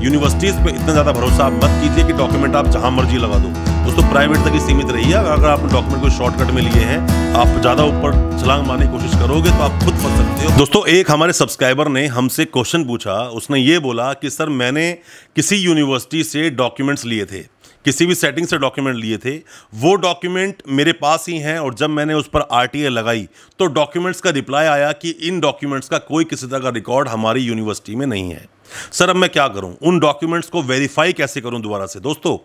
Universities पे इतना ज़्यादा भरोसा आप मत कीजिए कि डॉक्यूमेंट आप जहाँ मर्ज़ी लगा दो। दोस्तों प्राइवेट तक ही सीमित रहिए। अगर आपने डॉक्यूमेंट को शॉर्टकट में लिए हैं, आप ज़्यादा ऊपर छलांग मारने की कोशिश करोगे तो आप खुद फंस सकते हो। दोस्तों, एक हमारे सब्सक्राइबर ने हमसे क्वेश्चन पूछा। उसने ये बोला कि, सर, मैंने किसी यूनिवर्सिटी से डॉक्यूमेंट्स लिए थे। किसी भी सेटिंग से डॉक्यूमेंट लिए थे। वो डॉक्यूमेंट मेरे पास ही हैं और जब मैंने उस पर आर लगाई तो डॉक्यूमेंट्स का रिप्लाई आया कि इन डॉक्यूमेंट्स का कोई किसी तरह का रिकॉर्ड हमारी यूनिवर्सिटी में नहीं है। सर, अब मैं क्या करूँ? उन डॉक्यूमेंट्स को वेरीफाई कैसे करूँ दोबारा से? दोस्तों,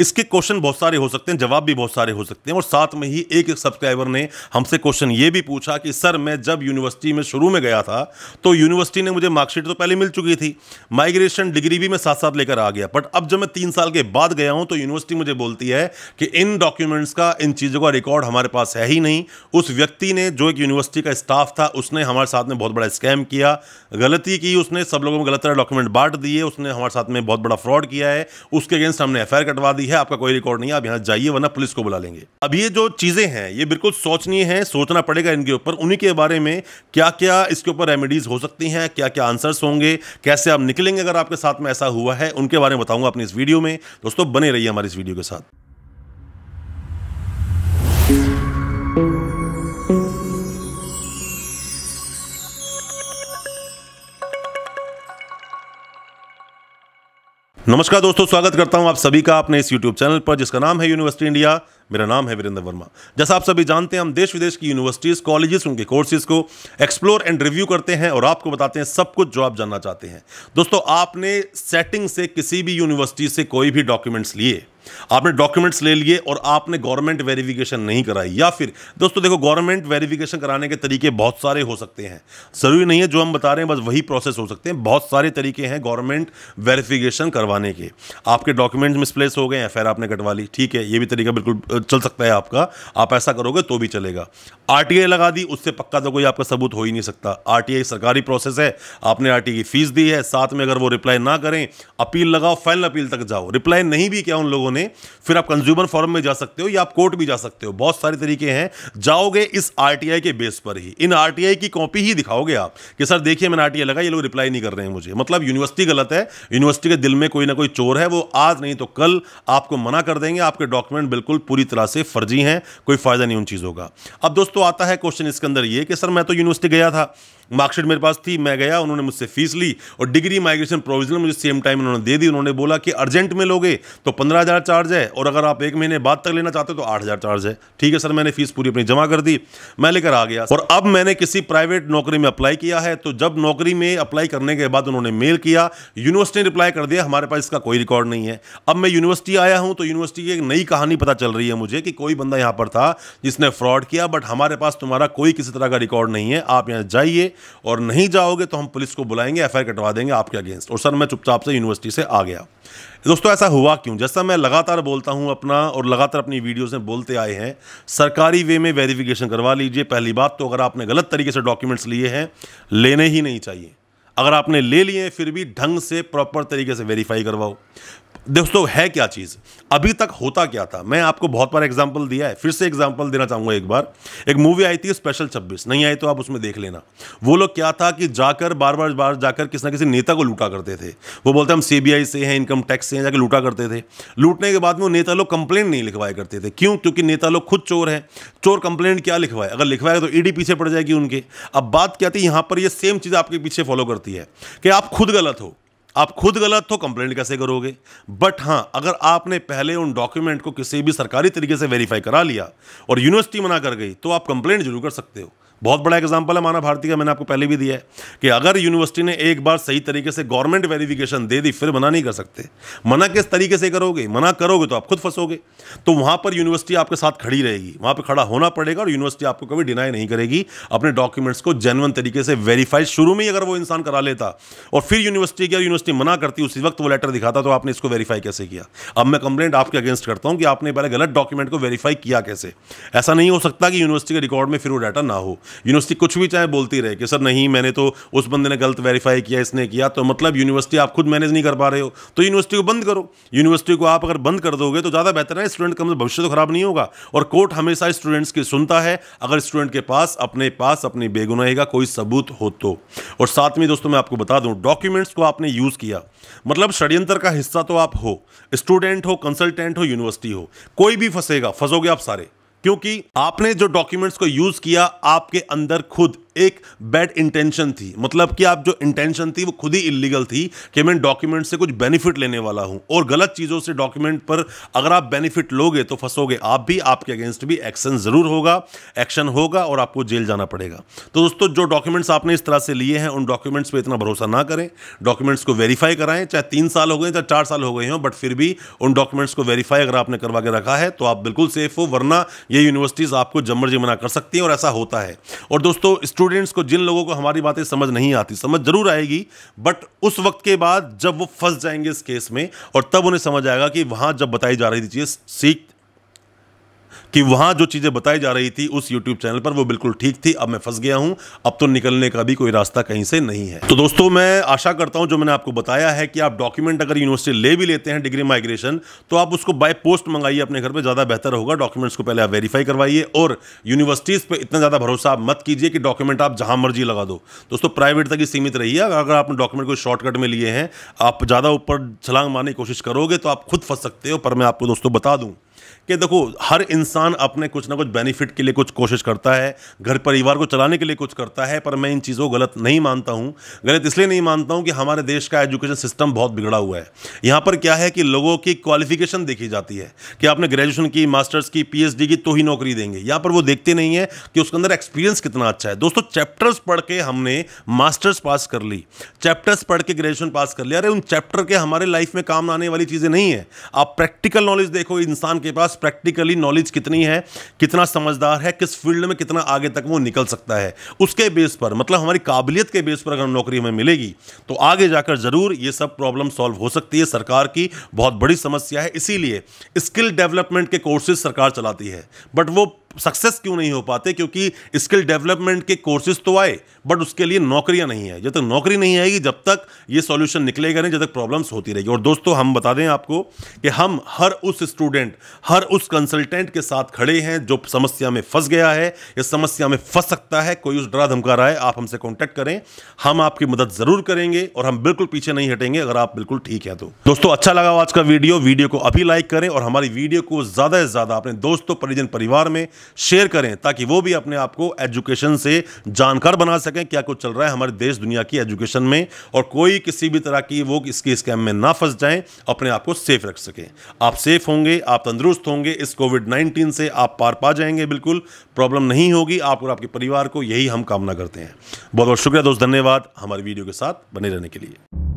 इसके क्वेश्चन बहुत सारे हो सकते हैं, जवाब भी बहुत सारे हो सकते हैं, और साथ में ही एक एक सब्सक्राइबर ने हमसे क्वेश्चन ये भी पूछा कि, सर, मैं जब यूनिवर्सिटी में शुरू में गया था तो यूनिवर्सिटी ने मुझे मार्कशीट तो पहले मिल चुकी थी। माइग्रेशन डिग्री भी मैं साथ साथ लेकर आ गया बट अब जब मैं तीन साल के बाद गया हूँ तो यूनिवर्सिटी मुझे बोलती है कि, इन डॉक्यूमेंट्स का, इन चीज़ों का रिकॉर्ड हमारे पास है ही नहीं। उस व्यक्ति ने, जो एक यूनिवर्सिटी का स्टाफ था, उसने हमारे साथ में बहुत बड़ा स्कैम किया। गलती की उसने, सब लोगों को गलत तरह डॉक्यूमेंट बांट दिए, उसने हमारे साथ में बहुत बड़ा फ्रॉड किया है, उसके अगेंस्ट हमने एफ़ कटवा दी है, आपका कोई रिकॉर्ड नहीं है, आप यहाँ जाइए वरना पुलिस को बुला लेंगे। अब ये जो चीज़ें हैं, ये बिल्कुल सोचनी है, सोचना पड़ेगा इनके ऊपर, उन्हीं के बारे में क्या क्या इसके ऊपर रेमेडीज हो सकती हैं क्या क्या आंसर्स होंगे, कैसे आप निकलेंगे अगर आपके साथ में ऐसा हुआ है, उनके बारे में बताऊँगा अपनी इस वीडियो में। दोस्तों, बने रहिए हमारी इस वीडियो के साथ। नमस्कार दोस्तों, स्वागत करता हूँ आप सभी का अपने इस YouTube चैनल पर, जिसका नाम है यूनिवर्सिटी इंडिया मेरा नाम है वीरेंद्र वर्मा। जैसा आप सभी जानते हैं, हम देश विदेश की यूनिवर्सिटीज़ कॉलेजेस उनके कोर्सेज को एक्सप्लोर एंड रिव्यू करते हैं और आपको बताते हैं सब कुछ जो आप जानना चाहते हैं। दोस्तों, आपने सेटिंग से किसी भी यूनिवर्सिटी से कोई भी डॉक्यूमेंट्स लिए आपने डॉक्यूमेंट्स ले लिए और आपने गवर्नमेंट वेरिफिकेशन नहीं कराई, या फिर, दोस्तों देखो गवर्नमेंट वेरिफिकेशन कराने के तरीके बहुत सारे हो सकते हैं। ज़रूरी नहीं है जो हम बता रहे हैं, बस वही प्रोसेस हो सकते हैं। बहुत सारे तरीके हैं गवर्नमेंट वेरिफिकेशन करवाने के। आपके डॉक्यूमेंट्स मिसप्लेस हो गए एफ़ आपने कटवा ली, ठीक है, ये भी तरीका बिल्कुल चल सकता है आपका। आप ऐसा करोगे तो भी चलेगा। आरटीआई लगा दी, उससे पक्का तो कोई आपका सबूत हो ही नहीं सकता। आरटीआई सरकारी प्रोसेस है, आपने आर की फ़ीस दी है, साथ में अगर वो रिप्लाई ना करें, अपील लगाओ फाइनल अपील तक जाओ। रिप्लाई नहीं भी किया उन लोगों ने फिर आप कंज्यूमर फॉरम में जा सकते हो या आप कोर्ट भी जा सकते हो। बहुत सारे तरीके हैं। जाओगे इस आरटीआई के बेस पर ही। इन आरटीआई की कॉपी ही दिखाओगे आप कि, सर, देखिए, मैंने आरटीआई लगा, ये लोग रिप्लाई नहीं कर रहे हैं मुझे। मतलब यूनिवर्सिटी गलत है। यूनिवर्सिटी के दिल में कोई ना कोई चोर है, वो आज नहीं तो कल आपको मना कर देंगे। आपके डॉक्यूमेंट बिल्कुल पूरी तरह से फर्जी हैं, कोई फ़ायदा नहीं उन चीज़ों का। अब दोस्तों, आता है क्वेश्चन इसके अंदर ये कि, सर, मैं तो यूनिवर्सिटी गया था। मार्कशीट मेरे पास थी, मैं गया, उन्होंने मुझसे फ़ीस ली और डिग्री माइग्रेशन प्रोविजनल मुझे सेम टाइम उन्होंने दे दी। उन्होंने बोला कि अर्जेंट में लोगे तो पंद्रह हज़ार चार्ज है और अगर आप एक महीने बाद तक लेना चाहते हो तो आठ हज़ार चार्ज है। ठीक है सर, मैंने फ़ीस पूरी अपनी जमा कर दी, मैं लेकर आ गया। और अब मैंने किसी प्राइवेट नौकरी में अप्लाई किया है तो जब नौकरी में अप्लाई करने के बाद उन्होंने मेल किया, यूनिवर्सिटी ने रिप्लाई कर दिया, हमारे पास इसका कोई रिकॉर्ड नहीं है। अब मैं यूनिवर्सिटी आया हूँ तो यूनिवर्सिटी की एक नई कहानी पता चल रही है मुझे कि कोई बंदा यहाँ पर था जिसने फ्रॉड किया, बट हमारे पास तुम्हारा कोई किसी तरह का रिकॉर्ड नहीं है, आप यहाँ जाइए और नहीं जाओगे तो हम पुलिस को बुलाएँगे एफ़ कटवा देंगे आपके अगेंस्ट। और सर, मैं चुपचाप से यूनिवर्सिटी से आ गया। दोस्तों, ऐसा हुआ क्यों? जैसा मैं लगातार बोलता हूँ अपना और लगातार अपनी वीडियोस में बोलते आए हैं, सरकारी वे में वेरिफिकेशन करवा लीजिए। पहली बात तो अगर आपने गलत तरीके से डॉक्यूमेंट्स लिए हैं, लेने ही नहीं चाहिए। अगर आपने ले लिए फिर भी ढंग से प्रॉपर तरीके से वेरीफाई करवाओ। दोस्तों, है क्या चीज़? अभी तक होता क्या था? मैं आपको बहुत बार एग्ज़ाम्पल दिया है। फिर से एग्ज़ाम्पल देना चाहूँगा एक बार। एक मूवी आई थी स्पेशल 26 नहीं आई तो आप उसमें देख लेना। वो लोग क्या था कि जाकर बार बार बार जाकर किसी ना किसी नेता को लूटा करते थे। वो बोलते हम सीबीआई से हैं इनकम टैक्स से हैं जाकर लूटा करते थे। लूटने के बाद में वो नेता लोग कंप्लेंट नहीं लिखवाया करते थे। क्यों? क्योंकि नेता लोग खुद चोर है। चोर कंप्लेंट क्या लिखवाए? अगर लिखवाएगा तो ईडी पीछे पड़ जाएगी उनके। अब बात क्या थी? यहाँ पर ये सेम चीज़ आपके पीछे फॉलो करती है कि आप खुद गलत हो। आप खुद गलत हो कंप्लेंट कैसे करोगे? बट हाँ अगर आपने पहले उन डॉक्यूमेंट को किसी भी सरकारी तरीके से वेरीफाई करा लिया और यूनिवर्सिटी मना कर गई तो आप कंप्लेंट ज़रूर कर सकते हो। बहुत बड़ा एग्ज़ाम्पल है माना भारती का, मैंने आपको पहले भी दिया है कि अगर यूनिवर्सिटी ने एक बार सही तरीके से गवर्नमेंट वेरिफिकेशन दे दी, फिर मना नहीं कर सकते। मना किस तरीके से करोगे? मना करोगे तो आप खुद फंसोगे। तो वहाँ पर यूनिवर्सिटी आपके साथ खड़ी रहेगी। वहाँ पर खड़ा होना पड़ेगा और यूनिवर्सिटी आपको कभी डिनाई नहीं करेगी। अपने डॉक्यूमेंट्स को जेनवन तरीके से वेरीफाई शुरू में ही अगर वो इंसान करा लेता और फिर यूनिवर्सिटी की यूनिवर्सिटी मना करती, उसी वक्त वो लेटर दिखाता तो आपने इसको वेरीफाई कैसे किया? अब मैं कंप्लेंट आपके अगेंस्ट करता हूँ कि आपने पहले गलत डॉक्यूमेंट को वेरीफाई किया कैसे? ऐसा नहीं हो सकता कि यूनिवर्सिटी के रिकॉर्ड में फिर वो डाटा ना हो। यूनिवर्सिटी कुछ भी चाहे बोलती रहे कि, सर, नहीं, मैंने तो उस बंदे ने गलत वेरीफाई किया, इसने किया। तो मतलब यूनिवर्सिटी आप खुद मैनेज नहीं कर पा रहे हो। तो यूनिवर्सिटी को बंद करो। यूनिवर्सिटी को आप अगर बंद कर दोगे तो ज़्यादा बेहतर है, स्टूडेंट का मतलब भविष्य तो खराब नहीं होगा। और कोर्ट हमेशा स्टूडेंट्स की सुनता है, अगर स्टूडेंट के पास, अपने पास अपनी बेगुनाही का कोई सबूत हो तो। और साथ में दोस्तों, मैं आपको बता दूँ डॉक्यूमेंट्स को आपने यूज़ किया। मतलब षड्यंत्र का हिस्सा तो आप हो स्टूडेंट हो कंसल्टेंट हो यूनिवर्सिटी हो। कोई भी फंसेगा, फंसोगे आप सारे। क्योंकि आपने जो डॉक्यूमेंट्स को यूज़ किया आपके अंदर खुद एक बैड इंटेंशन थी। मतलब कि आप जो इंटेंशन थी, वो खुद ही इलीगल थी कि मैं डॉक्यूमेंट से कुछ बेनिफिट लेने वाला हूँ। और गलत चीज़ों से डॉक्यूमेंट पर अगर आप बेनिफिट लोगे तो फंसोगे। आप भी, आपके अगेंस्ट भी एक्शन ज़रूर होगा। एक्शन होगा और आपको जेल जाना पड़ेगा। तो दोस्तों, जो डॉक्यूमेंट्स आपने इस तरह से लिए हैं, उन डॉक्यूमेंट्स पर इतना भरोसा ना करें। डॉक्यूमेंट्स को वेरीफाई कराएँ। चाहे तीन साल हो गए, चाहे चार साल हो गए हों बट फिर भी उन डॉक्यूमेंट्स को वेरीफाई अगर आपने करवा के रखा है तो आप बिल्कुल सेफ़ हो, वरना ये यूनिवर्सिटीज़ आपको जमर जी मना कर सकती हैं और ऐसा होता है। और दोस्तों स्टूडेंट्स को, जिन लोगों को हमारी बातें समझ नहीं आती, समझ ज़रूर आएगी, बट उस वक्त के बाद जब वो फंस जाएँगे इस केस में, और तब उन्हें समझ आएगा कि वहाँ जब बताई जा रही थी चीज़, सीख कि वहाँ जो चीज़ें बताई जा रही थी उस यूट्यूब चैनल पर, वो बिल्कुल ठीक थी। अब मैं फंस गया हूँ। अब तो निकलने का भी कोई रास्ता कहीं से नहीं है। तो दोस्तों, मैं आशा करता हूँ, जो मैंने आपको बताया है कि आप डॉक्यूमेंट अगर यूनिवर्सिटी ले भी लेते हैं डिग्री माइग्रेशन तो आप उसको बाय पोस्ट मंगाइए, अपने घर पर ज़्यादा बेहतर होगा। डॉक्यूमेंट्स को पहले आप वेरीफाई करवाइए और यूनिवर्सिटीज़ पर इतना ज़्यादा भरोसा आप मत कीजिए कि डॉक्यूमेंट आप जहाँ मर्ज़ी लगा दो। दोस्तों प्राइवेट तक ही सीमित रहिए। अगर आपने डॉक्यूमेंट को शॉर्टकट में लिए हैं, आप ज़्यादा ऊपर छलांग मारने की कोशिश करोगे तो आप खुद फंस सकते हो, पर मैं आपको दोस्तों बता दूँ। कि देखो, हर इंसान अपने कुछ ना कुछ बेनिफिट के लिए कुछ कोशिश करता है, घर परिवार को चलाने के लिए कुछ करता है, पर मैं इन चीज़ों को गलत नहीं मानता हूँ। गलत इसलिए नहीं मानता हूँ कि हमारे देश का एजुकेशन सिस्टम बहुत बिगड़ा हुआ है। यहाँ पर क्या है कि लोगों की क्वालिफिकेशन देखी जाती है कि आपने ग्रेजुएशन की मास्टर्स की पीएचडी की तो ही नौकरी देंगे। यहाँ पर वो देखते नहीं है कि उसके अंदर एक्सपीरियंस कितना अच्छा है। दोस्तों चैप्टर्स पढ़ के हमने मास्टर्स पास कर ली। चैप्टर्स पढ़ के ग्रेजुएशन पास कर लिया। अरे, उन चैप्टर के हमारे लाइफ में काम आने वाली चीज़ें नहीं है। आप प्रैक्टिकल नॉलेज देखो, इंसान के पास प्रैक्टिकली नॉलेज कितनी है, कितना समझदार है, किस फ़ील्ड में कितना आगे तक वो निकल सकता है, उसके बेस पर मतलब हमारी काबिलियत के बेस पर अगर नौकरी हमें मिलेगी तो आगे जाकर ज़रूर ये सब प्रॉब्लम सॉल्व हो सकती है, सरकार की बहुत बड़ी समस्या है, इसीलिए स्किल डेवलपमेंट के कोर्सेज सरकार चलाती है बट वो सक्सेस क्यों नहीं हो पाते? क्योंकि स्किल डेवलपमेंट के कोर्सेज तो आए बट उसके लिए नौकरियाँ नहीं है। जब तक नौकरी नहीं आएगी, जब तक ये सॉल्यूशन निकलेगा नहीं, जब तक प्रॉब्लम्स होती रहेगी। और दोस्तों, हम बता दें आपको कि हम हर उस स्टूडेंट हर उस कंसल्टेंट के साथ खड़े हैं जो समस्या में फंस गया है, या समस्या में फंस सकता है। कोई उस डरा धमका रहा है, आप हमसे कॉन्टैक्ट करें। हम आपकी मदद ज़रूर करेंगे और हम बिल्कुल पीछे नहीं हटेंगे, अगर आप बिल्कुल ठीक है तो। दोस्तों अच्छा लगा आज का वीडियो। वीडियो को अभी लाइक करें और हमारी वीडियो को ज़्यादा से ज़्यादा अपने दोस्तों, परिजन, परिवार में शेयर करें ताकि वो भी अपने आप को एजुकेशन से जानकार बना सकें क्या कुछ चल रहा है हमारे देश दुनिया की एजुकेशन में और कोई किसी भी तरह की वो इसकी स्कैम में ना फंस जाएँ, अपने आप को सेफ़ रख सकें। आप सेफ़ होंगे, आप तंदुरुस्त होंगे, इस कोविड नाइन्टीन से आप पार पा जाएँगे, बिल्कुल। प्रॉब्लम नहीं होगी, आप और आपके परिवार को यही हम कामना करते हैं। बहुत बहुत शुक्रिया दोस्त, धन्यवाद हमारी वीडियो के साथ बने रहने के लिए।